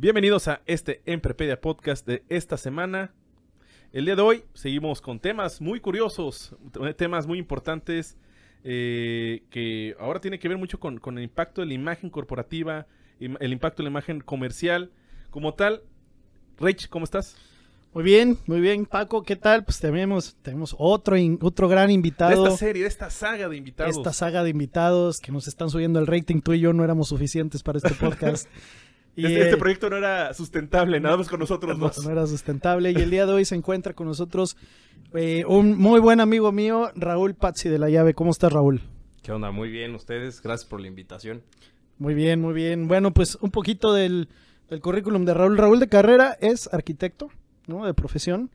Bienvenidos a este Emprepedia Podcast de esta semana. El día de hoy seguimos con temas muy curiosos, temas muy importantes eh, que ahora tiene que ver mucho con, con el impacto de la imagen corporativa, el impacto de la imagen comercial. Como tal, Rich, ¿cómo estás? Muy bien, muy bien, Paco, ¿qué tal? Pues tenemos, tenemos otro, in- otro gran De invitado. esta serie, de esta saga de invitados. esta saga de invitados que nos están subiendo el rating. Tú y yo no éramos suficientes para este podcast. Y, Este, este proyecto no era sustentable, nada más con nosotros no, dos. no era sustentable. Y el día de hoy se encuentra con nosotros eh, un muy buen amigo mío, Raúl Pazzi de la Llave. ¿Cómo estás, Raúl? ¿Qué onda? Muy bien, ustedes. Gracias por la invitación. Muy bien, muy bien. Bueno, pues un poquito del, del currículum de Raúl. Raúl de carrera es arquitecto, ¿no? De profesión.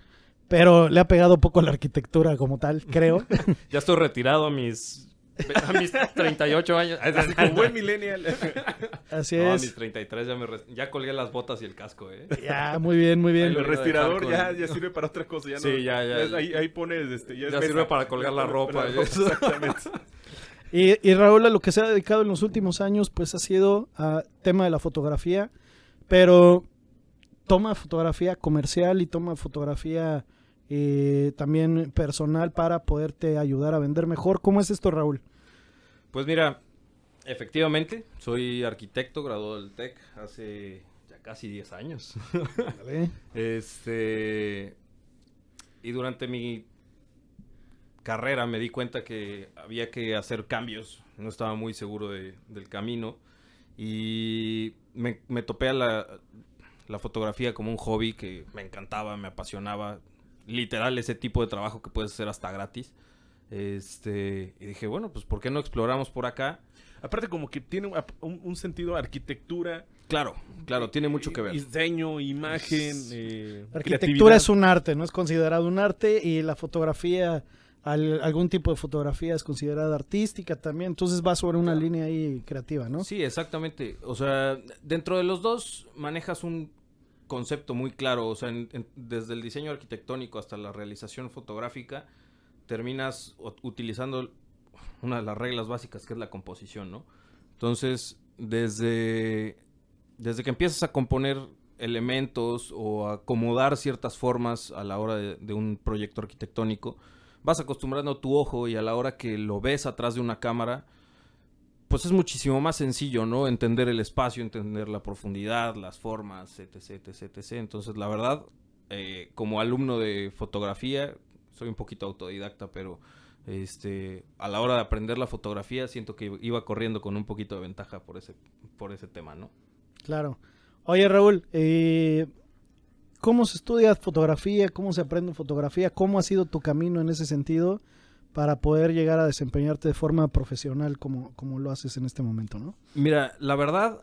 Pero le ha pegado poco a la arquitectura como tal, creo. Ya estoy retirado a mis, a mis 38 años. Así como buen millennial. Así No, a es. mis 33 ya, me ya colgué las botas y el casco, ¿eh? Ya, muy bien, muy bien. El respirador ya, ya sirve para otra cosa. Ya Sí, no- ya, ya. Ahí, ahí pones, este, ya, es mesa. sirve para colgar la ropa. Exactamente. Y, y Raúl a lo que se ha dedicado en los últimos años, pues ha sido a tema de la fotografía, pero toma fotografía comercial y toma fotografía eh, también personal para poderte ayudar a vender mejor. ¿Cómo es esto, Raúl? Pues mira, efectivamente, soy arquitecto, graduado del TEC hace ya casi 10 años. Este. Y durante mi carrera me di cuenta que había que hacer cambios. No estaba muy seguro de- del camino. Y me, me topé a la, la fotografía como un hobby que me encantaba, me apasionaba. Literal, ese tipo de trabajo que puedes hacer hasta gratis. Este, y dije, bueno, pues ¿por qué no exploramos por acá? Aparte como que tiene un, un- un sentido arquitectura. Claro, claro, tiene mucho que ver. Diseño, imagen, eh, La arquitectura es un arte, no es considerado un arte y la fotografía, al- algún tipo de fotografía es considerada artística también, entonces va sobre una línea ahí creativa, ¿no? Sí, exactamente. O sea, dentro de los dos manejas un concepto muy claro. O sea, desde el diseño arquitectónico hasta la realización fotográfica, terminas utilizando una de las reglas básicas que es la composición, ¿no? Entonces, desde, desde que empiezas a componer elementos o a acomodar ciertas formas a la hora de, de un proyecto arquitectónico, vas acostumbrando tu ojo y a la hora que lo ves atrás de una cámara, pues es muchísimo más sencillo, ¿no? Entender el espacio, entender la profundidad, las formas, etc, etc, etc. Entonces, la verdad, eh, como alumno de fotografía, soy un poquito autodidacta, pero este, a la hora de aprender la fotografía, siento que iba corriendo con un poquito de ventaja por ese, por ese tema, ¿no? Claro. Oye, Raúl, eh, ¿cómo se estudia fotografía? ¿Cómo se aprende fotografía? ¿Cómo ha sido tu camino en ese sentido para poder llegar a desempeñarte de forma profesional como, como lo haces en este momento, no? Mira, la verdad,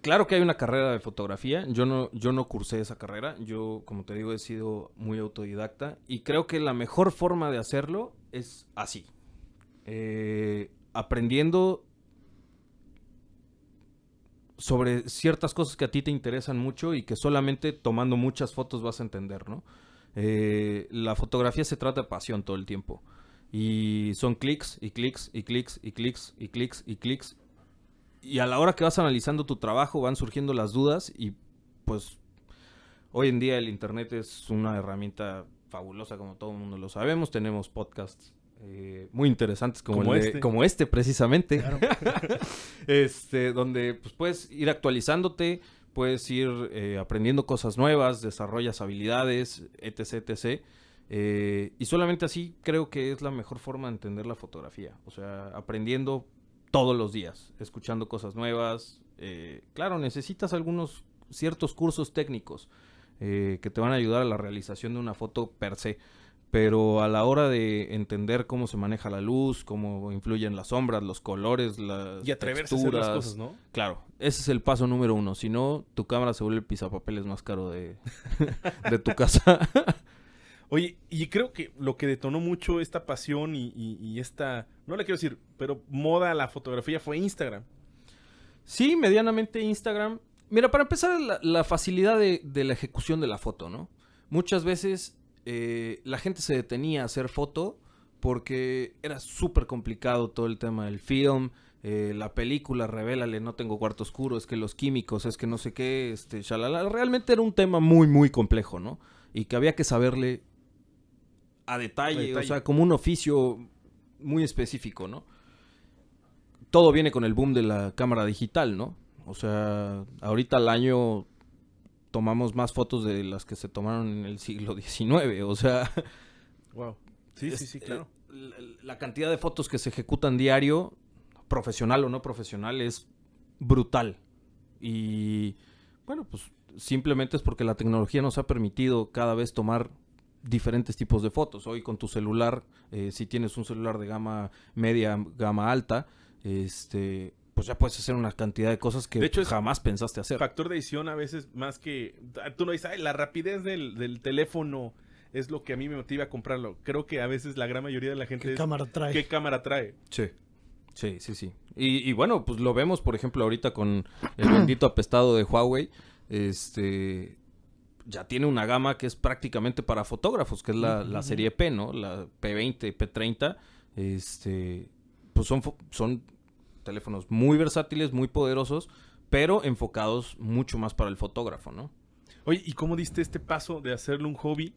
claro que hay una carrera de fotografía. Yo no, yo no cursé esa carrera. Yo, como te digo, he sido muy autodidacta. Y creo que la mejor forma de hacerlo es así. Eh, aprendiendo sobre ciertas cosas que a ti te interesan mucho y que solamente tomando muchas fotos vas a entender, ¿no? Eh, la fotografía se trata de pasión todo el tiempo. Y son clics y clics y clics y clics y clics y clics. Y a la hora que vas analizando tu trabajo van surgiendo las dudas y pues hoy en día el internet es una herramienta fabulosa como todo el mundo lo sabemos. Tenemos podcasts eh, muy interesantes como, Como el de- este. como este precisamente. este, donde pues, puedes ir actualizándote, puedes ir eh, aprendiendo cosas nuevas, desarrollas habilidades, etc, etc. Eh, y solamente así creo que es la mejor forma de entender la fotografía. O sea, aprendiendo todos los días, escuchando cosas nuevas. Eh, claro, necesitas algunos ciertos cursos técnicos eh, que te van a ayudar a la realización de una foto per se. Pero a la hora de entender cómo se maneja la luz, cómo influyen las sombras, los colores, las Y atreverse a hacer las cosas, ¿no? Claro, ese es el paso número uno. Si no, tu cámara se vuelve el pisapapeles más caro de, de tu casa. Oye, y creo que lo que detonó mucho esta pasión y, esta, no le quiero decir, pero moda a la fotografía fue Instagram. Sí, medianamente Instagram. Mira, para empezar, la, facilidad de, la ejecución de la foto, ¿no? Muchas veces eh, la gente se detenía a hacer foto porque era súper complicado todo el tema del film. eh, la película, revélale, no tengo cuarto oscuro, es que los químicos, es que no sé qué, este. Realmente era un tema muy, muy complejo, ¿no? Y que había que saberle a detalle, A detalle. o sea, como un oficio muy específico, ¿no? Todo viene con el boom de la cámara digital, ¿no? O sea, ahorita al año tomamos más fotos de las que se tomaron en el siglo XIX, o sea... Wow. Sí, sí, es- sí, claro. eh, La, la cantidad de fotos que se ejecutan diario, profesional o no profesional, es brutal. Y bueno, pues simplemente es porque la tecnología nos ha permitido cada vez tomar diferentes tipos de fotos. Hoy con tu celular, eh, si tienes un celular de gama media, gama alta, este, pues ya puedes hacer una cantidad de cosas que De hecho, jamás pensaste hacer. Factor de edición a veces más que... Tú no dices, "Ay, la rapidez del, del teléfono es lo que a mí me motiva a comprarlo. Creo que a veces la gran mayoría de la gente ¿Qué es... cámara trae? ¿Qué cámara trae? Sí. Sí, sí, sí. Y, y bueno, pues lo vemos, por ejemplo, ahorita con el bendito apestado de Huawei. Este. Ya tiene una gama que es prácticamente para fotógrafos, que es la, la serie P, ¿no? La P20, P30. Este. Pues son, son teléfonos muy versátiles, muy poderosos, pero enfocados mucho más para el fotógrafo, ¿no? Oye, ¿y cómo diste este paso de hacerlo un hobby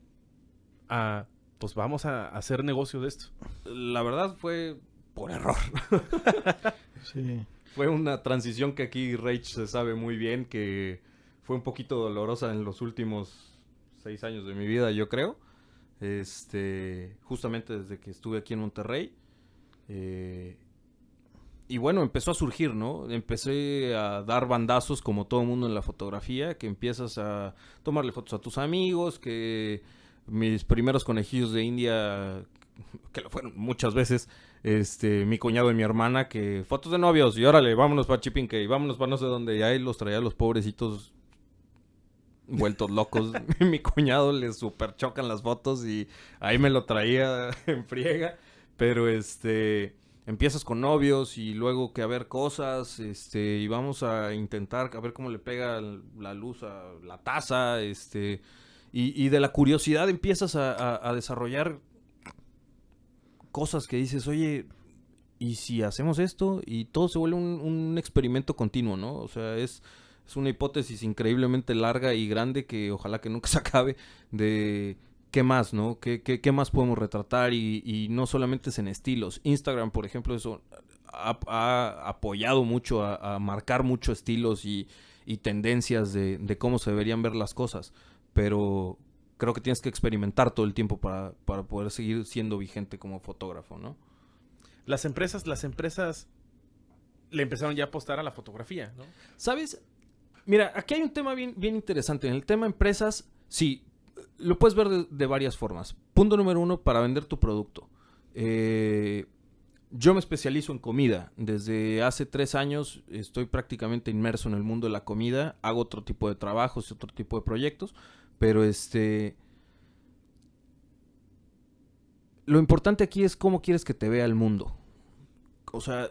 a... Pues vamos a hacer negocio de esto. La verdad fue por error. Sí. Fue una transición que aquí Rage se sabe muy bien, que fue un poquito dolorosa en los últimos seis años de mi vida, yo creo. Este, justamente desde que estuve aquí en Monterrey. Eh, y bueno, empezó a surgir, ¿no? Empecé a dar bandazos como todo mundo en la fotografía, que empiezas a tomarle fotos a tus amigos, que mis primeros conejillos de India, que lo fueron muchas veces, este, mi cuñado y mi hermana, que fotos de novios, y órale, vámonos para Chipinque, y vámonos para no sé dónde, y ahí los traía los pobrecitos vueltos locos. mi cuñado les super chocan las fotos y ahí me lo traía en friega, pero este empiezas con novios y luego que a ver cosas, este, y vamos a intentar a ver cómo le pega la luz a la taza, este, y, y de la curiosidad empiezas a, a- a desarrollar cosas que dices, oye, ¿y si hacemos esto? Y todo se vuelve un, un experimento continuo, ¿no? O sea, es, es una hipótesis increíblemente larga y grande que ojalá que nunca se acabe de qué más, ¿no? ¿Qué, qué, qué más podemos retratar? Y, y no solamente es en estilos. Instagram, por ejemplo, eso ha, ha apoyado mucho a, a marcar mucho estilos y, y tendencias de, de cómo se deberían ver las cosas. Pero creo que tienes que experimentar todo el tiempo para, para poder seguir siendo vigente como fotógrafo, ¿no? Las empresas, las empresas le empezaron ya a apostar a la fotografía, ¿no? ¿Sabes? Mira, aquí hay un tema bien, bien interesante. En el tema empresas, sí, lo puedes ver de, varias formas. Punto número uno, para vender tu producto. Eh, yo me especializo en comida. Desde hace tres años estoy prácticamente inmerso en el mundo de la comida. Hago otro tipo de trabajos y otro tipo de proyectos. Pero este... Lo importante aquí es cómo quieres que te vea el mundo. O sea,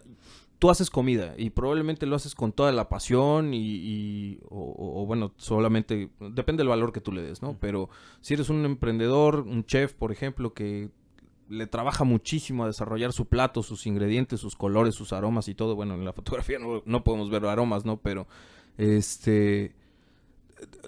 tú haces comida y probablemente lo haces con toda la pasión y, y- o, o- bueno, solamente depende del valor que tú le des, ¿no? Pero si eres un emprendedor, un chef, por ejemplo, que le trabaja muchísimo a desarrollar su plato, sus ingredientes, sus colores, sus aromas y todo, bueno, en la fotografía no, no podemos ver aromas, ¿no? Pero este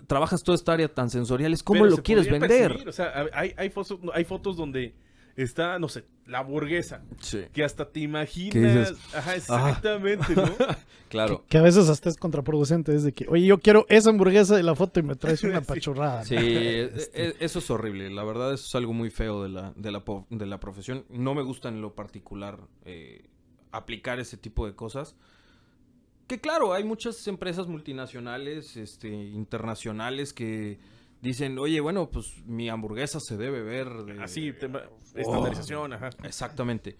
trabajas toda esta área tan sensorial, es cómo lo quieres vender. percibir, O sea, hay, hay, fotos, hay fotos donde está, no sé, la burguesa, Sí. que hasta te imaginas. ¿Qué dices? Ajá, exactamente, ¿no? Claro. Que a veces hasta es contraproducente. Es de que, oye, yo quiero esa hamburguesa de la foto y me traes una Sí. pachorrada. Sí, ¿no? e- Este, e- eso es horrible. La verdad, eso es algo muy feo de la, de la, de la profesión. No me gusta en lo particular eh, aplicar ese tipo de cosas. Que claro, hay muchas empresas multinacionales, este, internacionales que dicen, oye, bueno, pues mi hamburguesa se debe ver de- Así, tema- estandarización, ajá. Exactamente.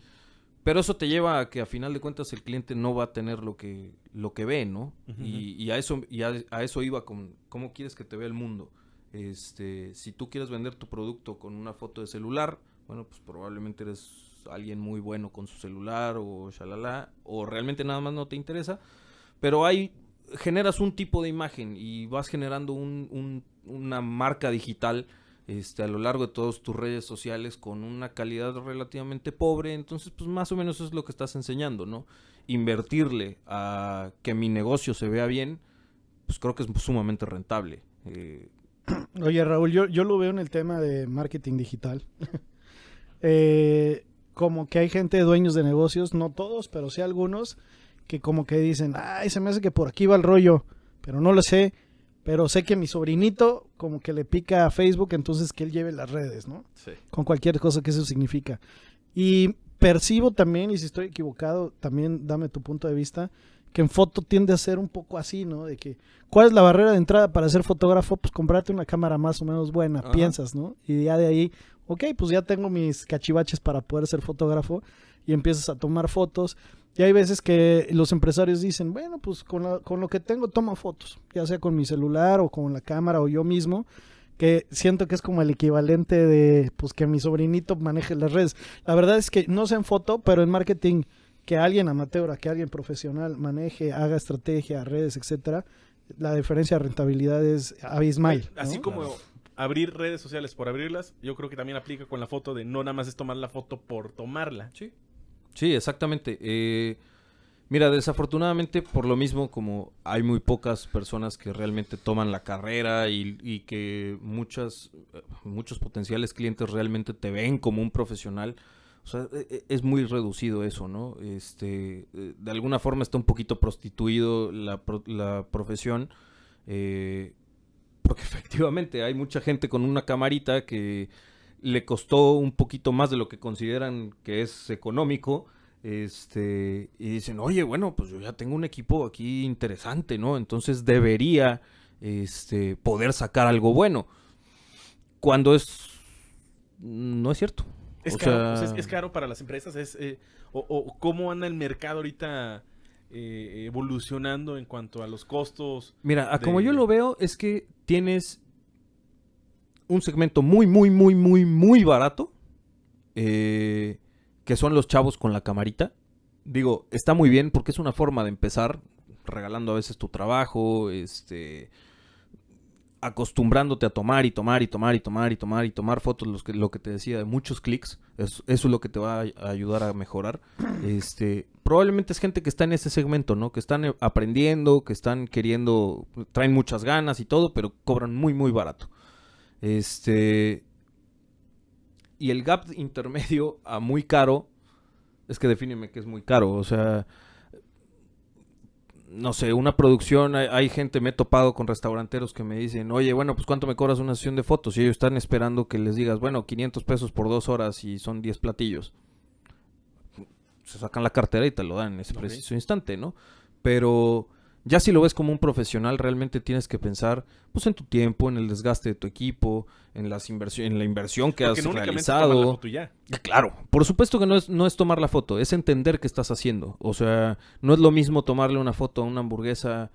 Pero eso te lleva a que a final de cuentas el cliente no va a tener lo que, lo que ve, ¿no? Y, y a eso, y a, a eso iba con cómo quieres que te vea el mundo. Este, si tú quieres vender tu producto con una foto de celular, bueno, pues probablemente eres alguien muy bueno con su celular o shalala, o realmente nada más no te interesa. Pero hay, generas un tipo de imagen y vas generando un- un- una marca digital este, a lo largo de todas tus redes sociales con una calidad relativamente pobre, entonces pues más o menos es lo que estás enseñando, ¿no? Invertirle a que mi negocio se vea bien, pues creo que es sumamente rentable. Eh, Oye, Raúl, yo, yo lo veo en el tema de marketing digital. Eh, como que hay gente, dueños de negocios, no todos, pero sí algunos, que como que dicen, ay, se me hace que por aquí va el rollo, pero no lo sé. Pero sé que mi sobrinito como que le pica a Facebook, entonces que él lleve las redes, ¿no? sí. Con cualquier cosa que eso significa. Y percibo también, y si estoy equivocado, también dame tu punto de vista, que en foto tiende a ser un poco así, ¿no? De que, ¿cuál es la barrera de entrada para ser fotógrafo? Pues comprarte una cámara más o menos buena, Ajá. piensas, ¿no? Y ya de ahí, ok, pues ya tengo mis cachivaches para poder ser fotógrafo y empiezas a tomar fotos. Y hay veces que los empresarios dicen, bueno, pues con, la- con lo que tengo toma fotos, ya sea con mi celular o con la cámara o yo mismo, que siento que es como el equivalente de, pues que mi sobrinito maneje las redes. La verdad es que no sé en foto, pero en marketing que alguien amateur, que alguien profesional maneje, haga estrategia, redes, etcétera, la diferencia de rentabilidad es abismal. ¿no? Así como Claro. abrir redes sociales por abrirlas, yo creo que también aplica con la foto de no nada más es tomar la foto por tomarla. Sí. Sí, exactamente. Eh, mira, desafortunadamente, por lo mismo, como hay muy pocas personas que realmente toman la carrera y, y que muchas, muchos potenciales clientes realmente te ven como un profesional, o sea, e- e- es muy reducido eso, ¿no? Este, eh, de alguna forma está un poquito prostituido la, la profesión. eh, porque efectivamente hay mucha gente con una camarita que le costó un poquito más de lo que consideran que es económico. Este, y dicen, oye, bueno, pues yo ya tengo un equipo aquí interesante, ¿no? Entonces debería este, poder sacar algo bueno. Cuando es. No es cierto. Es, O caro, sea- sea, es, es caro para las empresas. Es, eh, o, o cómo anda el mercado ahorita eh, evolucionando en cuanto a los costos. Mira, a como yo lo veo, es que tienes un segmento muy, muy, muy, muy, muy barato. eh, que son los chavos con la camarita. Digo, está muy bien porque es una forma de empezar, regalando a veces tu trabajo, este acostumbrándote a tomar y tomar y tomar y tomar y tomar y tomar fotos, los que, lo que te decía, de muchos clics, es- eso es lo que te va a, a ayudar a mejorar. Este, probablemente es gente que está en ese segmento, ¿no? Que están eh, aprendiendo, que están queriendo, traen muchas ganas y todo, pero cobran muy, muy barato. Este, y el gap intermedio a muy caro, es que defíneme que es muy caro, o sea, no sé, una producción, hay, hay gente, me he topado con restauranteros que me dicen, oye, bueno, pues ¿cuánto me cobras una sesión de fotos? Y ellos están esperando que les digas, bueno, 500 pesos por dos horas y son 10 platillos. Se sacan la cartera y te lo dan en ese preciso instante, ¿no? Pero ya si lo ves como un profesional, realmente tienes que pensar, pues, en tu tiempo, en el desgaste de tu equipo, en, las en la inversión que Porque has no realizado. tomar la foto ya. Claro, por supuesto que no es, no es tomar la foto, es entender qué estás haciendo. O sea, no es lo mismo tomarle una foto a una hamburguesa.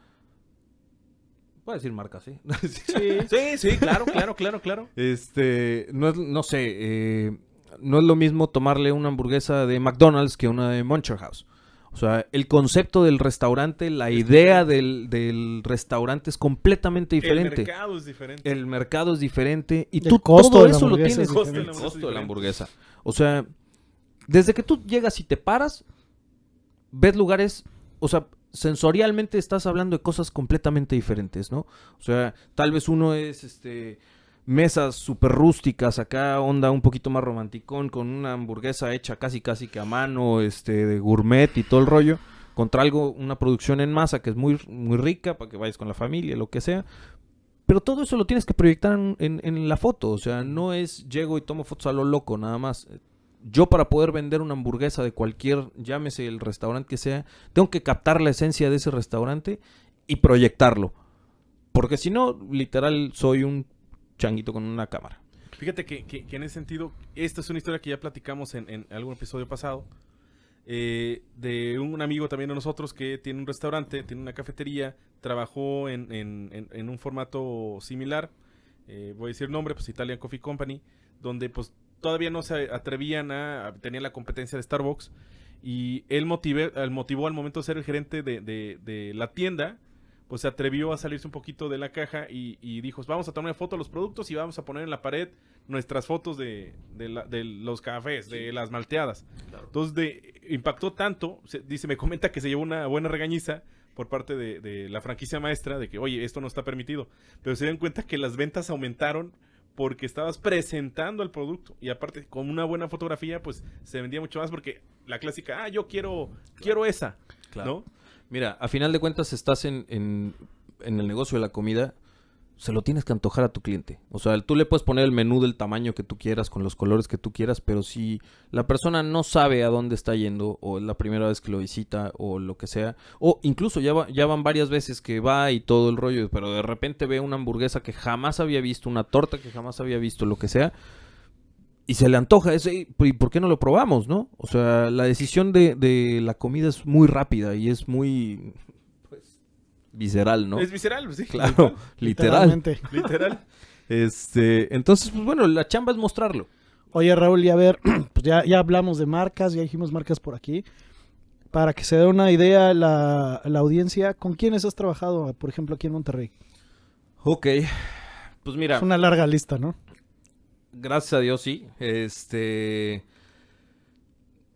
A decir marca, ¿sí? Sí, sí, sí, claro, claro, claro, claro. Este, no es, no sé, eh, no es lo mismo tomarle una hamburguesa de McDonald's que una de Muncher House. O sea, el concepto del restaurante, la idea del, del restaurante es completamente El diferente. mercado es diferente. El mercado es diferente y El tú costo todo de la eso lo tienes. es el El costo costo de la hamburguesa. O sea, desde que tú llegas y te paras, ves lugares, o sea, sensorialmente estás hablando de cosas completamente diferentes, ¿no? O sea, tal vez uno es, este, mesas súper rústicas, acá onda un poquito más romanticón, con una hamburguesa hecha casi casi que a mano, este, de gourmet y todo el rollo, contra algo, una producción en masa que es muy, muy rica para que vayas con la familia, lo que sea. Pero todo eso lo tienes que proyectar en, en- en la foto, o sea, no es llego y tomo fotos a lo loco, nada más. Yo para poder vender una hamburguesa de cualquier, llámese el restaurante que sea, tengo que captar la esencia de ese restaurante y proyectarlo. Porque si no, literal, soy un changuito con una cámara. Fíjate que, en ese sentido, esta es una historia que ya platicamos en, algún episodio pasado. eh, de un amigo también de nosotros que tiene un restaurante, tiene una cafetería, trabajó en, un formato similar, eh, voy a decir nombre, pues Italian Coffee Company, donde pues todavía no se atrevían a, a- tenía la competencia de Starbucks y él motivó al momento de ser el gerente de la tienda, pues se atrevió a salirse un poquito de la caja y, y dijo, vamos a tomar foto de los productos y vamos a poner en la pared nuestras fotos de, de, la- de los cafés, de las malteadas. Claro. Entonces de, impactó tanto, se- dice, me comenta que se llevó una buena regañiza por parte de, de la franquicia maestra de que, oye, esto no está permitido. Pero se dieron cuenta que las ventas aumentaron porque estabas presentando el producto. Y aparte, con una buena fotografía, pues se vendía mucho más porque la clásica, ah, yo quiero, quiero esa, Claro. ¿no? Mira, a final de cuentas estás en, en- en el negocio de la comida, se lo tienes que antojar a tu cliente. O sea, tú le puedes poner el menú del tamaño que tú quieras, con los colores que tú quieras, pero si la persona no sabe a dónde está yendo, o es la primera vez que lo visita, o lo que sea, o incluso ya, va- ya van varias veces que va y todo el rollo, pero de repente ve una hamburguesa que jamás había visto, una torta que jamás había visto, lo que sea, y se le antoja ese, ¿y por qué no lo probamos, no? O sea, la decisión de, de la comida es muy rápida y es muy pues, visceral, ¿no? Es visceral, pues, sí. Claro, literal. Literalmente. Literal. Este, entonces, pues bueno, la chamba es mostrarlo. Oye, Raúl, y a ver, pues ya, ya hablamos de marcas, ya dijimos marcas por aquí. Para que se dé una idea la, la audiencia, ¿con quiénes has trabajado, por ejemplo, aquí en Monterrey? Ok, pues mira, Es una larga lista, ¿no? Gracias a Dios sí. Este,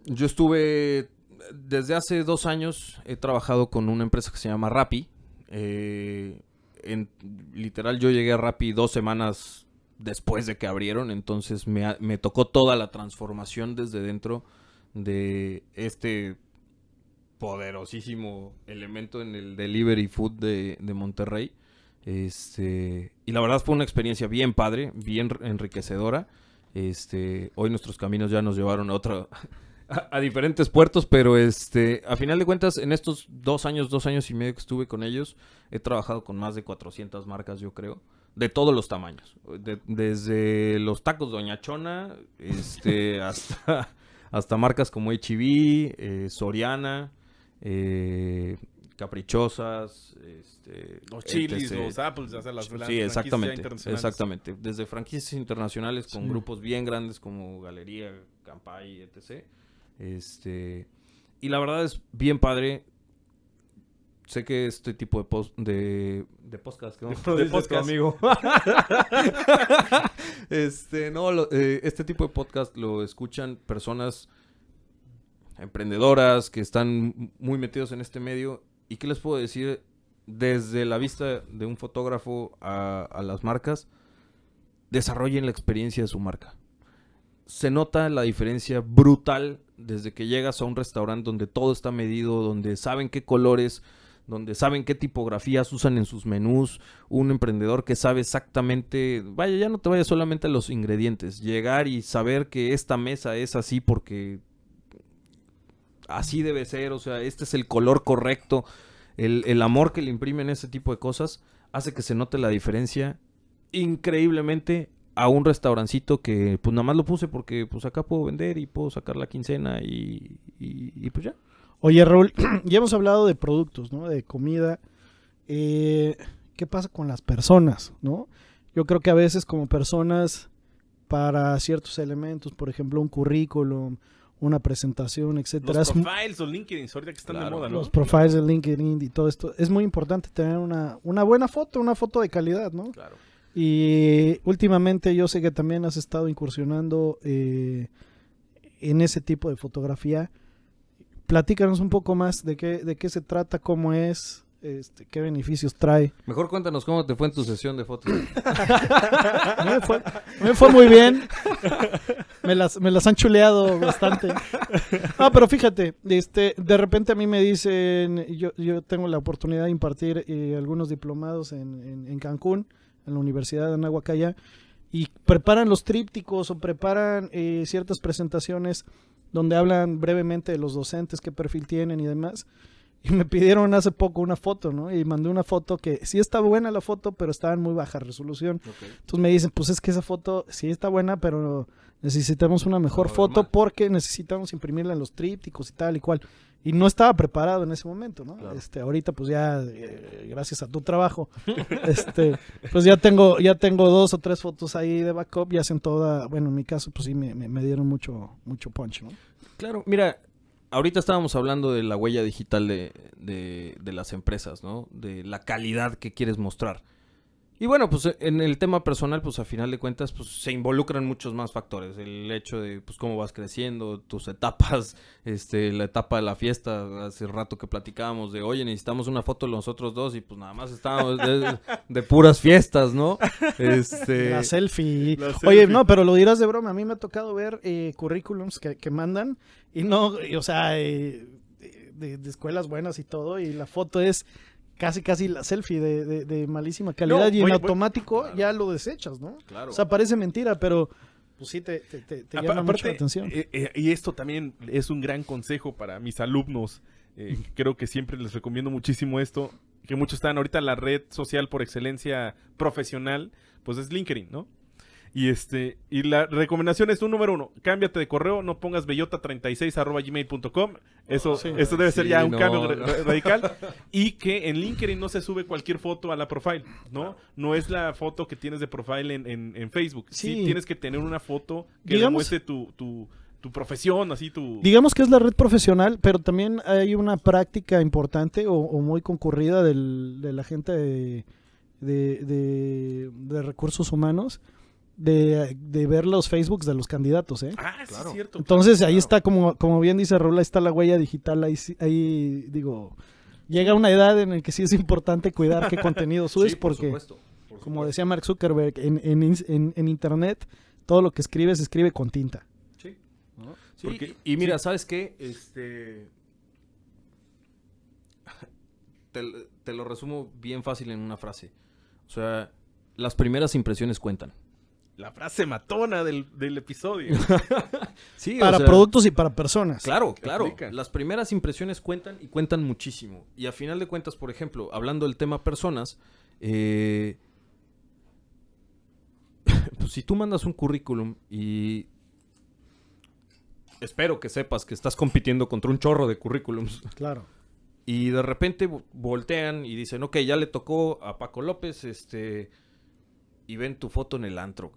yo estuve desde hace dos años he trabajado con una empresa que se llama Rappi. Eh, literal, yo llegué a Rappi dos semanas después de que abrieron, entonces me, me tocó toda la transformación desde dentro de este poderosísimo elemento en el delivery food de Monterrey. Este, y la verdad fue una experiencia bien padre, bien enriquecedora. Este, hoy nuestros caminos ya nos llevaron a otro, a, diferentes puertos, pero este, a final de cuentas, en estos dos años, dos años y medio que estuve con ellos, he trabajado con más de 400 marcas, yo creo, de todos los tamaños, De- desde los tacos Doña Chona, este, hasta, hasta marcas como H&B, eh, Soriana, eh, Caprichosas, este, Los chilis, etc. los apples, o sea, las, Sí, exactamente, exactamente. Desde franquicias internacionales con Sí. grupos bien grandes como Galería, Campay, etc. Este, y la verdad es bien padre. Sé que este tipo de post, de, de podcast, que De- no de podcast. amigo. este, no, lo- eh, este tipo de podcast lo escuchan personas emprendedoras que están muy metidos en este medio. ¿Y qué les puedo decir? Desde la vista de un fotógrafo a, las marcas, desarrollen la experiencia de su marca. Se nota la diferencia brutal desde que llegas a un restaurante donde todo está medido, donde saben qué colores, donde saben qué tipografías usan en sus menús, un emprendedor que sabe exactamente, vaya, ya no te vayas solamente a los ingredientes, llegar y saber que esta mesa es así porque así debe ser, o sea, este es el color correcto, el, el amor que le imprimen ese tipo de cosas hace que se note la diferencia increíblemente a un restaurancito que pues nada más lo puse porque pues acá puedo vender y puedo sacar la quincena y, y- y, pues ya. Oye, Raúl, ya hemos hablado de productos, ¿no? De comida. Eh, ¿Qué pasa con las personas, no? Yo creo que a veces como personas, para ciertos elementos, por ejemplo, un currículum, una presentación, etcétera, Los profiles, los LinkedIn, ahorita que están de moda, ¿no? los profiles de LinkedIn y todo esto, es muy importante tener una, una buena foto, una foto de calidad, ¿no? Claro. Y últimamente yo sé que también has estado incursionando eh, en ese tipo de fotografía. Platícanos un poco más de qué, de qué se trata, cómo es, este, qué beneficios trae. Mejor cuéntanos cómo te fue en tu sesión de fotos. Me fue, me fue muy bien. Me las, me las han chuleado bastante. Ah, pero fíjate, este, de repente a mí me dicen, yo, yo tengo la oportunidad de impartir eh, algunos diplomados en, en- en Cancún, en la Universidad de Anahuacaya, y preparan los trípticos o preparan eh, ciertas presentaciones donde hablan brevemente de los docentes, qué perfil tienen y demás. Y me pidieron hace poco una foto, ¿no? Y mandé una foto que sí está buena la foto, pero estaba en muy baja resolución. Entonces me dicen, pues es que esa foto sí está buena, pero necesitamos una mejor foto porque necesitamos imprimirla en los trípticos y tal y cual. Y no estaba preparado en ese momento, ¿no? Claro. Este, ahorita pues ya, eh, gracias a tu trabajo, este, pues ya tengo, ya tengo dos o tres fotos ahí de backup y hacen toda, bueno, en mi caso pues sí me, me- me dieron mucho, mucho punch, ¿no? Claro, mira, ahorita estábamos hablando de la huella digital de, de, de las empresas, ¿no? De la calidad que quieres mostrar. Y bueno, pues en el tema personal, pues a final de cuentas, pues se involucran muchos más factores. El hecho de, pues cómo vas creciendo, tus etapas, este, la etapa de la fiesta, hace rato que platicábamos de, oye, necesitamos una foto de nosotros dos y pues nada más estábamos de, de puras fiestas, ¿no? Este... La selfie. La Oye, no, pero lo dirás de broma. A mí me ha tocado ver eh, currículums que, que mandan y no, y, o sea, eh, de, de escuelas buenas y todo, y la foto es casi, casi la selfie de, de- de malísima calidad No, y en voy- voy- automático ya lo desechas, ¿no? Claro. O sea, parece mentira, pero pues sí te, te, te- te llama mucho aparte, la atención. eh, eh, y esto también es un gran consejo para mis alumnos. eh, creo que siempre les recomiendo muchísimo esto. Que muchos están ahorita la red social por excelencia profesional, pues es LinkedIn, ¿no? Y este, y la recomendación es un número uno, cámbiate de correo, no pongas bellota36 arroba gmail.com. Eso, Sí. eso debe ser ya un no, cambio no. radical. Y que en LinkedIn no se sube cualquier foto a la profile, ¿no? No es la foto que tienes de profile en, en- en Facebook. Sí. Sí. tienes que tener una foto que Digamos- demuestre tu, tu, tu profesión, así tu... Digamos que es la red profesional, pero también hay una práctica importante o, o muy concurrida del- de la gente de, de- de- de recursos humanos de, de ver los Facebooks de los candidatos, ¿eh? Ah, sí, Claro. es cierto. Entonces ahí claro. está, como, como bien dice Raúl, ahí está la huella digital, ahí, sí- ahí digo, llega una edad en la que sí es importante cuidar qué contenido subes, Sí, por porque supuesto, por como decía Mark Zuckerberg, en, en, en- en Internet todo lo que escribes se escribe con tinta. Sí. ¿no? Sí, Porque- y y mira, ¿sabes qué? Este... Te, te lo resumo bien fácil en una frase. O sea, las primeras impresiones cuentan. La frase matona del, del episodio. Sí, Para productos y para personas. Claro, claro. Las primeras impresiones cuentan y cuentan muchísimo. Y a final de cuentas, por ejemplo, hablando del tema personas, eh, pues si tú mandas un currículum y espero que sepas que estás compitiendo contra un chorro de currículums Claro. y de repente vo- voltean y dicen, ok, ya le tocó a Paco López, este, y ven tu foto en el antro.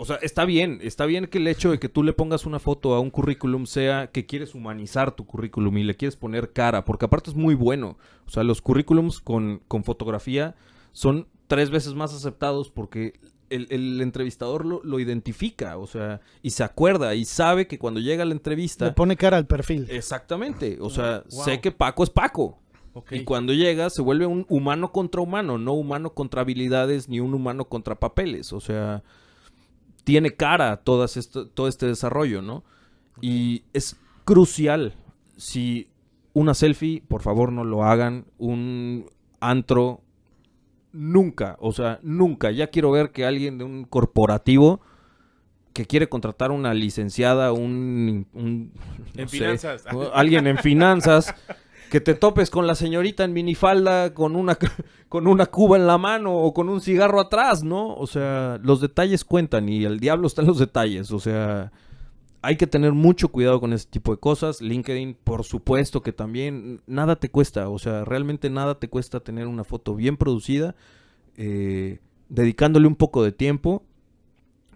O sea, está bien, está bien que el hecho de que tú le pongas una foto a un currículum sea que quieres humanizar tu currículum y le quieres poner cara, porque aparte es muy bueno. O sea, los currículums con, con fotografía son tres veces más aceptados porque el, el entrevistador lo, lo identifica, o sea, y se acuerda y sabe que cuando llega a la entrevista... Le pone cara al perfil. Exactamente, o sea, Wow. sé que Paco es Paco. Y cuando llega se vuelve un humano contra humano, no humano contra habilidades ni un humano contra papeles. O sea, tiene cara todas esto, todo este desarrollo, ¿no? Y es crucial. Si una selfie, por favor no lo hagan. Un antro, nunca. O sea, nunca. Ya quiero ver que alguien de un corporativo que quiere contratar una licenciada, un... un- no En sé, finanzas. alguien en finanzas, que te topes con la señorita en minifalda con una, con una cuba en la mano o con un cigarro atrás, ¿no? O sea, los detalles cuentan y el diablo está en los detalles, o sea, hay que tener mucho cuidado con ese tipo de cosas. LinkedIn, por supuesto que también nada te cuesta, o sea, realmente nada te cuesta tener una foto bien producida, eh, dedicándole un poco de tiempo.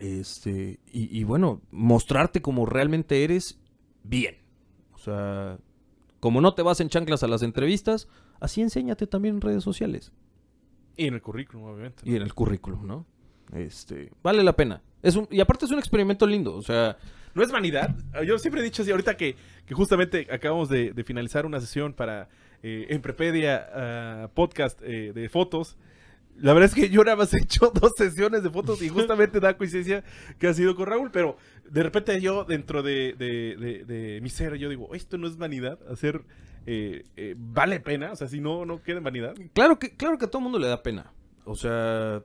Este, y, y bueno, mostrarte como realmente eres bien. O sea, como no te vas en chanclas a las entrevistas, así enséñate también en redes sociales Y en el currículum, obviamente. y en el currículum, ¿no? Este, vale la pena. Es un, y aparte es un experimento lindo, o sea, No es vanidad. Yo siempre he dicho así, ahorita que, que justamente acabamos de, de finalizar una sesión para eh, en Prepedia ah, podcast eh, de fotos. La verdad es que yo nada más he hecho dos sesiones de fotos y justamente da coincidencia que ha sido con Raúl, pero de repente yo dentro de, de, de- de mi ser, yo digo, esto no es vanidad, hacer eh, eh, vale pena, o sea, si no, no queda en vanidad. claro que, claro que a todo mundo le da pena. O sea,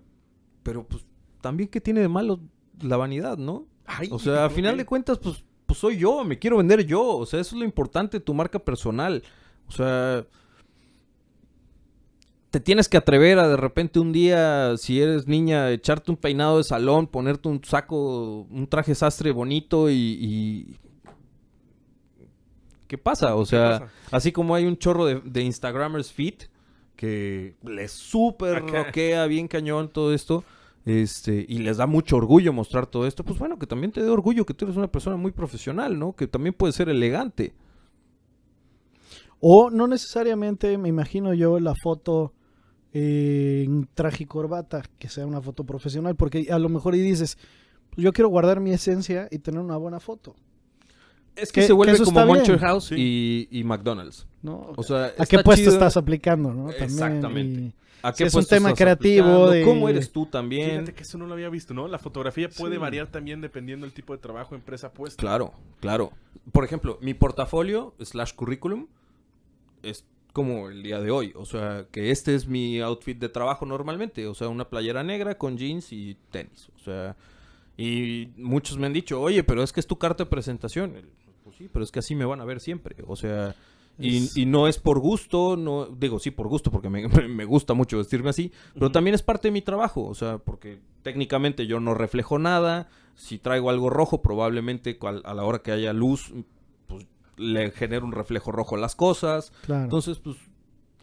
pero pues también que tiene de malo la vanidad, ¿no? Ay, O sea, a final de cuentas, pues, pues soy yo, me quiero vender yo. O sea, eso es lo importante, tu marca personal. O sea, te tienes que atrever a de repente un día, si eres niña, echarte un peinado de salón, ponerte un saco, un traje sastre bonito y... y- ¿Qué pasa? O sea, pasa? así como hay un chorro de, de Instagramers fit que les súper Acá. roquea bien cañón todo esto. este, y les da mucho orgullo mostrar todo esto, pues bueno, que también te dé orgullo que tú eres una persona muy profesional, ¿no? Que también puede ser elegante. O no necesariamente, me imagino yo, la foto eh, en traje y corbata, que sea una foto profesional, porque a lo mejor y dices, pues yo quiero guardar mi esencia y tener una buena foto. Es que, Que- se vuelve que como. Monster House Sí. y, y McDonald's. ¿no? O sea, ¿A qué puesto chido- estás aplicando? ¿no? También, Exactamente. y- ¿A si es un tema creativo de- ¿Cómo eres tú también? Fíjate que eso no lo había visto, ¿no? La fotografía puede Sí. variar también dependiendo del tipo de trabajo, empresa puesta. Claro, claro. Por ejemplo, mi portafolio slash currículum es como el día de hoy. O sea, que este es mi outfit de trabajo normalmente. O sea, una playera negra con jeans y tenis. O sea, y muchos me han dicho, oye, pero es que es tu carta de presentación. Pues sí, pero es que así me van a ver siempre. O sea, y, y no es por gusto, no digo sí por gusto porque me, me gusta mucho vestirme así, pero también es parte de mi trabajo, o sea, porque técnicamente yo no reflejo nada, si traigo algo rojo probablemente a la hora que haya luz, le genero un reflejo rojo a las cosas, claro. entonces pues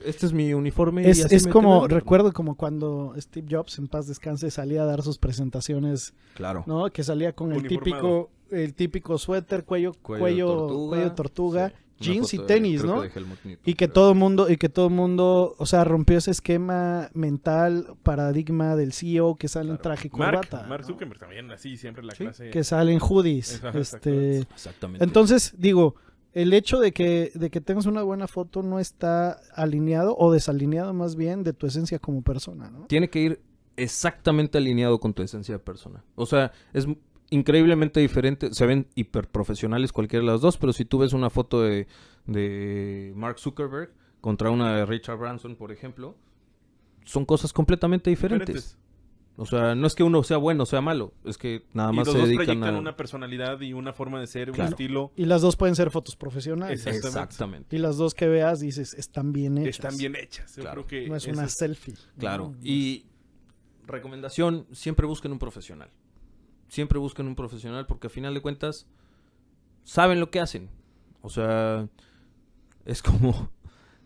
este es mi uniforme. y es así es me como, recuerdo como cuando Steve Jobs, en paz descanse, salía a dar sus presentaciones, Claro. ¿no? Que salía con el típico, el típico suéter, cuello, cuello, Cuello cuello tortuga, sí. Jeans y de- tenis, que ¿no? Newton, Y que creo. todo mundo, y que todo mundo, o sea, rompió ese esquema mental, paradigma del CEO que sale en Claro. traje y Mark, corbata. Mark ¿no? Zuckerberg también, así siempre la Sí, clase. Que salen hoodies. Este, Exactamente. entonces, digo, el hecho de que, de que tengas una buena foto no está alineado o desalineado más bien de tu esencia como persona, ¿no? tiene que ir exactamente alineado con tu esencia de persona. O sea, es increíblemente diferente. Se ven hiperprofesionales cualquiera de las dos, pero si tú ves una foto de, de Mark Zuckerberg contra una de Richard Branson, por ejemplo, son cosas completamente diferentes. diferentes. O sea, no es que uno sea bueno o sea malo, es que nada Y más los se dos dedican proyectan a... una personalidad y una forma de ser, un estilo. Y las dos pueden ser fotos profesionales. Exactamente. Y las dos que veas dices, están bien hechas. Están bien hechas. Yo Claro. creo que No es una selfie. Claro. ¿no? Y recomendación, siempre busquen un profesional. Siempre busquen un profesional porque a final de cuentas saben lo que hacen. O sea, es como,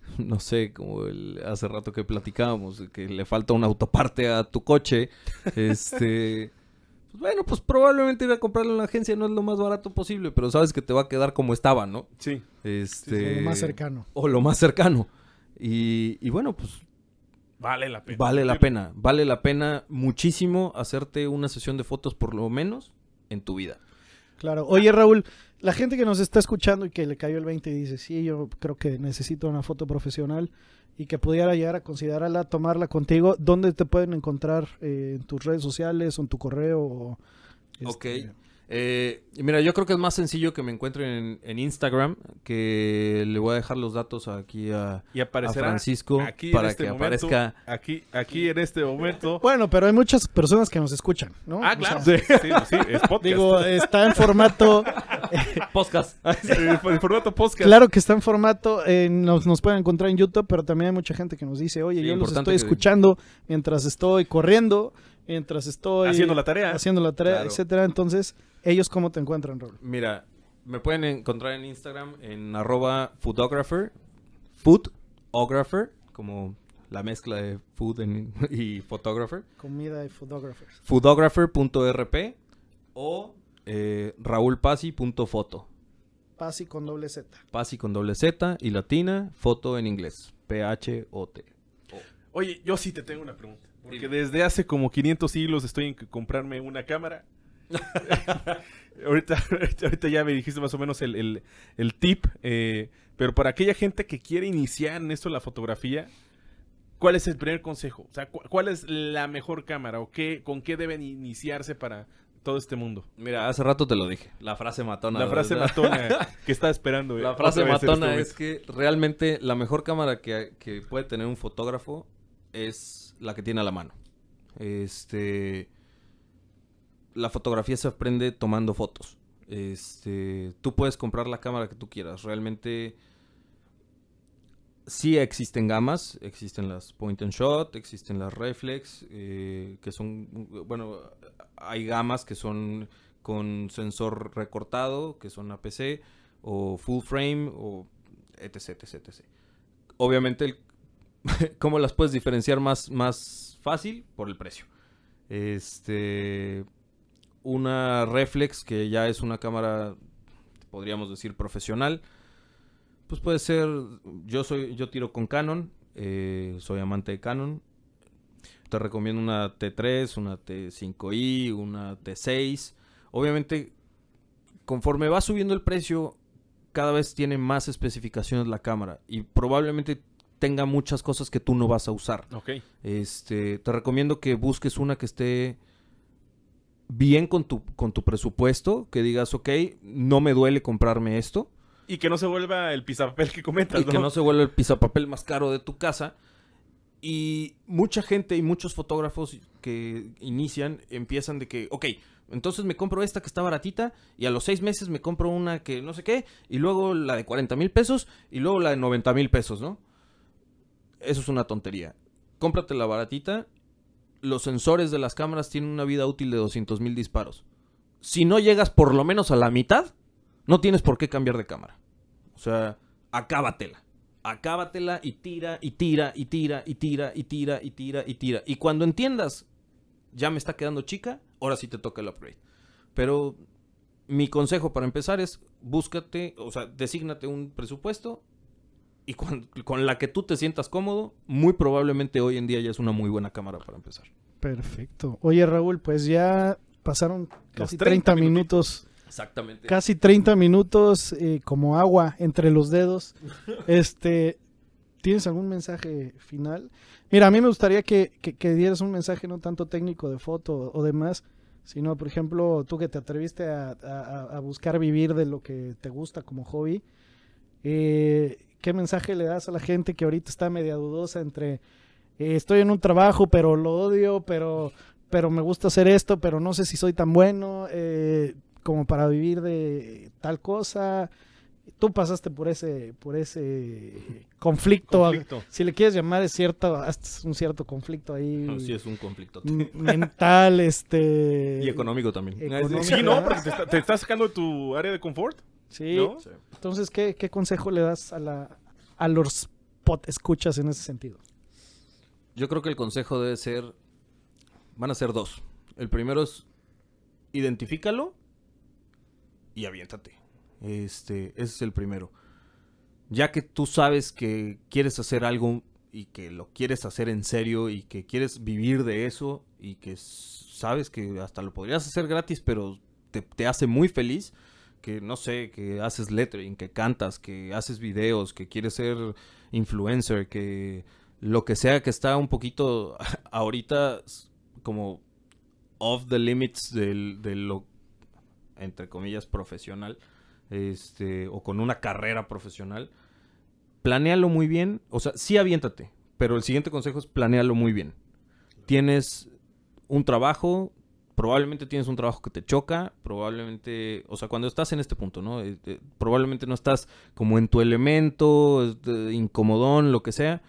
no sé, como el, hace rato que platicábamos, de que le falta una autoparte a tu coche. este... pues bueno, pues probablemente ir a comprarlo en la agencia no es lo más barato posible, pero sabes que te va a quedar como estaba, ¿no? Sí. Este... Lo más cercano. O lo más cercano. Y, y bueno, pues Vale la pena. Vale la pena, vale la pena muchísimo hacerte una sesión de fotos por lo menos en tu vida. Claro. Oye, Raúl, la gente que nos está escuchando y que le cayó el 20 y dice, sí, yo creo que necesito una foto profesional y que pudiera llegar a considerarla, tomarla contigo, ¿dónde te pueden encontrar? Eh, ¿En tus redes sociales o en tu correo? O, Ok. Eh, mira, yo creo que es más sencillo que me encuentren en, en Instagram, que le voy a dejar los datos aquí a, Y a aparecerá Francisco aquí en para este que momento, aparezca. Aquí, aquí en este momento. Bueno, pero hay muchas personas que nos escuchan, ¿no? Ah, O claro. sea, Sí, sí, sí, es podcast. digo, está en formato, Podcast. Eh, en formato podcast. claro que está en formato, eh, nos, nos pueden encontrar en YouTube, pero también hay mucha gente que nos dice, oye, Sí, yo los estoy que- escuchando mientras estoy corriendo, mientras estoy Haciendo la tarea. haciendo la tarea, Claro. etcétera. Entonces, ¿ellos cómo te encuentran, Raúl? Mira, me pueden encontrar en Instagram en arroba foodographer, foodographer, como la mezcla de food en- y photographer. Comida y photographers. foodographer.rp o eh, raulpasi.foto. Pasi con doble Z. Pasi con doble Z y latina, foto en inglés. P-H-O-T. Oye, yo sí te tengo una pregunta. Porque Dime. desde hace como 500 siglos estoy en que comprarme una cámara. ahorita, ahorita ya me dijiste más o menos el, el- el tip. eh, pero para aquella gente que quiere iniciar en esto la fotografía, ¿cuál es el primer consejo? O sea, cu- ¿cuál es la mejor cámara? ¿O qué, con qué deben iniciarse para todo este mundo? Mira, hace rato te lo dije. La frase matona. la frase matona que estaba esperando. eh, La frase matona es que realmente la mejor cámara que, que puede tener un fotógrafo es la que tiene a la mano. Este. La fotografía se aprende tomando fotos. Este. Tú puedes comprar la cámara que tú quieras. Realmente. Sí existen gamas, existen las point and shot, existen las reflex, eh, que son, bueno, hay gamas que son con sensor recortado, que son APC, o full frame, o etc, etc, etc. Obviamente, el- ¿cómo las puedes diferenciar más, más fácil? Por el precio. Este, una reflex que ya es una cámara, podríamos decir profesional. Pues puede ser, yo soy, yo tiro con Canon, eh, soy amante de Canon. Te recomiendo una T3, una T5i, una T6. Obviamente, conforme va subiendo el precio, cada vez tiene más especificaciones la cámara y probablemente tenga muchas cosas que tú no vas a usar. Ok. Este, te recomiendo que busques una que esté bien con tu, con tu presupuesto, que digas, ok, no me duele comprarme esto. Y que no se vuelva el pisapapel que comentas, Y que no se vuelva el pisapapel más caro de tu casa. Y mucha gente y muchos fotógrafos que inician empiezan de que, ok, entonces me compro esta que está baratita y a los seis meses me compro una que no sé qué y luego la de 40 mil pesos y luego la de 90 mil pesos, ¿no? Eso es una tontería. Cómprate la baratita. Los sensores de las cámaras tienen una vida útil de 200 mil disparos. Si no llegas por lo menos a la mitad, no tienes por qué cambiar de cámara. O sea, acábatela. Acábatela y tira y tira y tira y tira y tira y tira y tira. Y cuando entiendas, ya me está quedando chica, ahora sí te toca el upgrade. Pero mi consejo para empezar es búscate, o sea, desígnate un presupuesto y con, con la que tú te sientas cómodo, muy probablemente hoy en día ya es una muy buena cámara para empezar. Perfecto. Oye, Raúl, pues ya pasaron casi 30 30 minutos. Exactamente. Casi 30 minutos eh, como agua entre los dedos. Este, ¿Tienes algún mensaje final? Mira, a mí me gustaría que, que- que dieras un mensaje no tanto técnico de foto o demás, sino, por ejemplo, tú que te atreviste a, a- a buscar vivir de lo que te gusta como hobby, eh, ¿qué mensaje le das a la gente que ahorita está media dudosa entre eh, estoy en un trabajo, pero lo odio, pero, pero me gusta hacer esto, pero no sé si soy tan bueno eh, como para vivir de tal cosa? Tú pasaste por ese, por ese conflicto, Conflicto. si le quieres llamar, es cierto, es un cierto conflicto ahí Sí, es un conflicto. mental, este Y económico también. Económico. Sí, ¿no? Porque te, está- te estás sacando de tu área de confort. Sí. ¿No? Sí. Entonces, ¿qué, qué consejo le das a la a los pot escuchas en ese sentido? Yo creo que el consejo debe ser. Van a ser dos. El primero es. Identifícalo. Y aviéntate. Este. Ese es el primero. Ya que tú sabes que quieres hacer algo. Y que lo quieres hacer en serio. Y que quieres vivir de eso. Y que sabes que hasta lo podrías hacer gratis. Pero te, te hace muy feliz. Que no sé, que haces lettering, que cantas, que haces videos, que quieres ser influencer, que lo que sea que está un poquito ahorita como off the limits del, de lo entre comillas profesional este o con una carrera profesional planéalo muy bien o sea sí aviéntate pero el siguiente consejo es planéalo muy bien. Tienes un trabajo probablemente tienes un trabajo que te choca probablemente o sea cuando estás en este punto no Eh, eh, probablemente no estás como en tu elemento este, incomodón lo que sea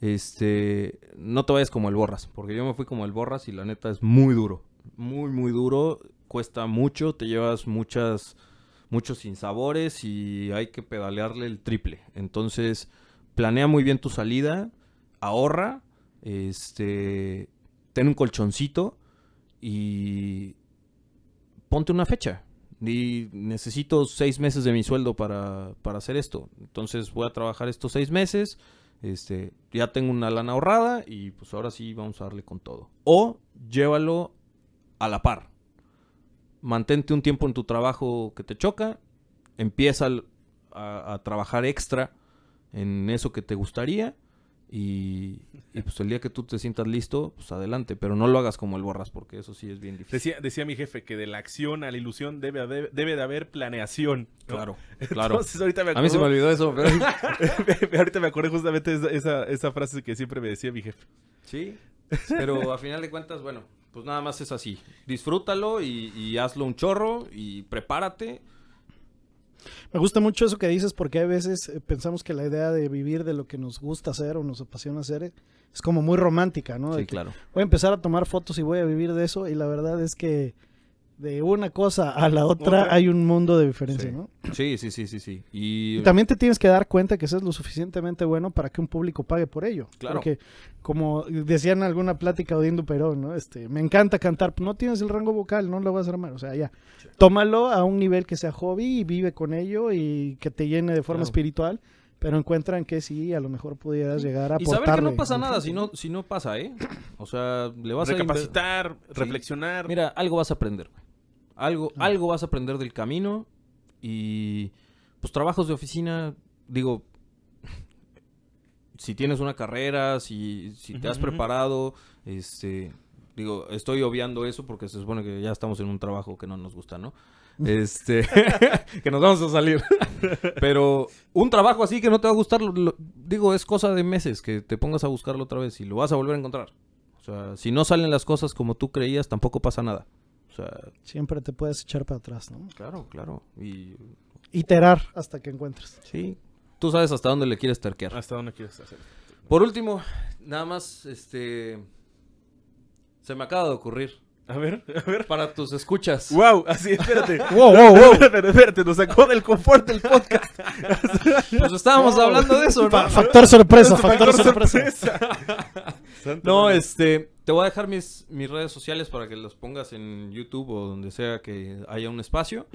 este, no te vayas como el Borras, porque yo me fui como el Borras y la neta es muy duro, muy muy duro, cuesta mucho, te llevas muchas muchos sinsabores y hay que pedalearle el triple. Entonces, planea muy bien tu salida, ahorra, este, ten un colchoncito y ponte una fecha. Necesito seis meses de mi sueldo para, para hacer esto. Entonces voy a trabajar estos seis meses. Este, ya tengo una lana ahorrada y pues ahora sí vamos a darle con todo. O llévalo a la par. Mantente un tiempo en tu trabajo que te choca. Empieza a trabajar extra en eso que te gustaría. Y, y, pues el día que tú te sientas listo, pues adelante. Pero no lo hagas como el borras porque eso sí es bien difícil. Decía, decía mi jefe que de la acción a la ilusión debe, debe de haber planeación. ¿no? Claro, claro. Entonces ahorita me A mí se me olvidó eso, pero... ahorita me acordé justamente esa, esa, esa frase que siempre me decía mi jefe. Sí, pero a final de cuentas, bueno, pues nada más es así. Disfrútalo y, y hazlo un chorro y prepárate. Me gusta mucho eso que dices porque a veces eh, pensamos que la idea de vivir de lo que nos gusta hacer o nos apasiona hacer eh, es como muy romántica, ¿no? De Sí, claro. Voy a empezar a tomar fotos y voy a vivir de eso y la verdad es que de una cosa a la otra, Otra. hay un mundo de diferencia, Sí. ¿no? Sí, sí, sí, sí, sí. Y, Y también te tienes que dar cuenta que eso es lo suficientemente bueno para que un público pague por ello. Claro. Porque, como decían en alguna plática Odindo Perón, ¿no? Este, me encanta cantar, no tienes el rango vocal, no lo vas a armar. O sea, ya, tómalo a un nivel que sea hobby y vive con ello y que te llene de forma Claro. espiritual. Pero encuentran que sí, a lo mejor pudieras llegar a y saber que no pasa nada si no, si no pasa, ¿eh? O sea, le vas a... inve- Recapacitar, reflexionar. Mira, algo vas a aprender, güey. Algo, Ah. algo vas a aprender del camino y pues trabajos de oficina, digo, si tienes una carrera, si, si te has preparado, este, digo, estoy obviando eso porque se supone que ya estamos en un trabajo que no nos gusta, ¿no? Este, que nos vamos a salir. Pero un trabajo así que no te va a gustar, lo- lo- digo, es cosa de meses que te pongas a buscarlo otra vez y lo vas a volver a encontrar. O sea, si no salen las cosas como tú creías, tampoco pasa nada. O sea, Siempre te puedes echar para atrás, ¿no? claro, claro. Y Iterar hasta que encuentres. sí, tú sabes hasta dónde le quieres terquear. ¿Hasta dónde quieres hacer? Por último, nada más, este, se me acaba de ocurrir. A ver, a ver. Para tus escuchas. Wow, así, espérate. Wow, wow, wow. espérate, espérate, nos sacó del confort del podcast. Pues estábamos hablando de eso, ¿no? Fa- factor sorpresa, factor sorpresa. No, madre. este, te voy a dejar mis, mis redes sociales para que los pongas en YouTube o donde sea que haya un espacio.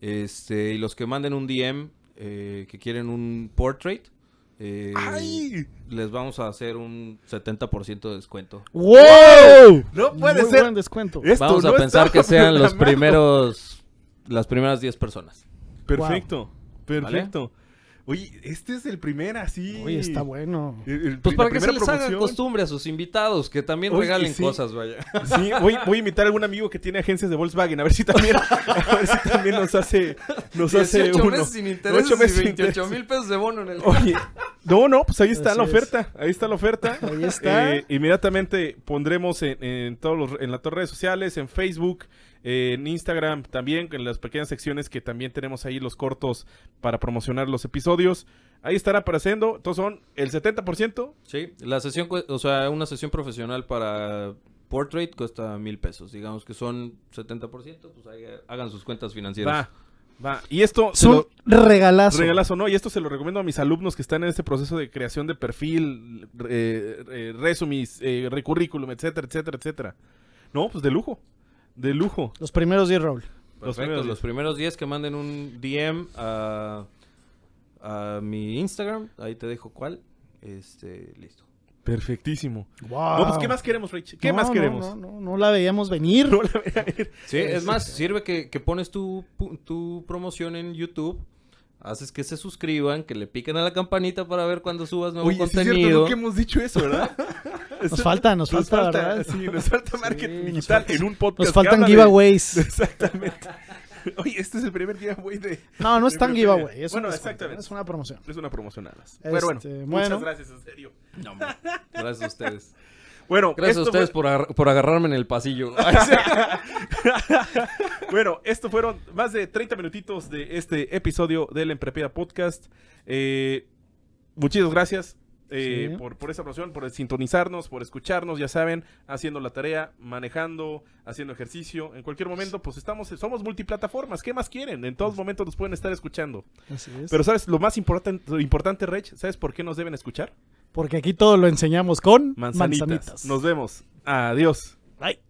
Este, y los que manden un DM eh, que quieren un portrait, eh, ¡Ay! les vamos a hacer un 70% de descuento. ¡Wow! No puede Muy ser. buen descuento. Esto vamos a pensar que sean los primeros, las primeras 10 personas. Perfecto, perfecto. Oye, este es el primer así. Uy, está bueno. el- el- Pues para que se les haga promoción. costumbre a sus invitados, que también Oye, regalen sí. cosas, vaya. Sí, voy, voy a invitar a algún amigo que tiene agencias de Volkswagen, a ver si también, a ver si también nos hace, nos hace 18 uno. meses sin intereses Ocho meses y sin 28 intereses. mil pesos de bono en el... Oye, no, no, pues ahí está Así la es. oferta, ahí está la oferta. Ahí está. Eh, inmediatamente pondremos en, en todos los, en las redes sociales, en Facebook, eh, en Instagram también, en las pequeñas secciones que también tenemos ahí los cortos para promocionar los episodios. Ahí estará apareciendo, todos son el 70%. Sí, la sesión, o sea, una sesión profesional para portrait cuesta mil pesos. Digamos que son 70%, pues ahí hagan sus cuentas financieras. Va, va. Y esto Es se un lo, regalazo. regalazo, ¿no? Y esto se lo recomiendo a mis alumnos que están en este proceso de creación de perfil, eh, eh, resumes, eh, recurrículum, etcétera, etcétera, etcétera. No, pues de lujo, de lujo. Los primeros 10, Raúl. Los Perfecto, primeros los primeros 10 que manden un DM a, a mi Instagram, ahí te dejo cuál. Este, listo. Perfectísimo. Wow. No, pues ¿qué más queremos, Rich? ¿Qué No, más no, queremos? No, no, no la veíamos venir. No la veía ir. Sí, es más, sirve que, que pones tu, tu promoción en YouTube, haces que se suscriban, que le piquen a la campanita para ver cuando subas nuevo Oye, sí es cierto, contenido. nunca hemos dicho eso, ¿verdad? Nos falta, nos falta, ¿verdad? Sí, nos falta marketing digital falta- en un podcast. Nos faltan giveaways. Exactamente. Oye, este es el primer giveaway de... No, no es tan giveaway. Es Bueno, exactamente. Es una promoción. Es una promoción nada más. Este, Pero bueno, bueno. muchas gracias, en serio. No, hombre. Gracias a ustedes. Bueno, Gracias a ustedes fue- por, agar- por agarrarme en el pasillo. Bueno, esto fueron más de 30 minutitos de este episodio del Emprepeda Podcast. Eh, muchísimas gracias eh, por, esa promoción, por sintonizarnos, por escucharnos, ya saben, haciendo la tarea, manejando, haciendo ejercicio, en cualquier momento, pues estamos, somos multiplataformas, ¿qué más quieren? En todos momentos nos pueden estar escuchando. Pero sabes, lo más importan, importante, Rech, ¿sabes por qué nos deben escuchar? Porque aquí todo lo enseñamos con manzanitas. Nos vemos. Adiós. Bye.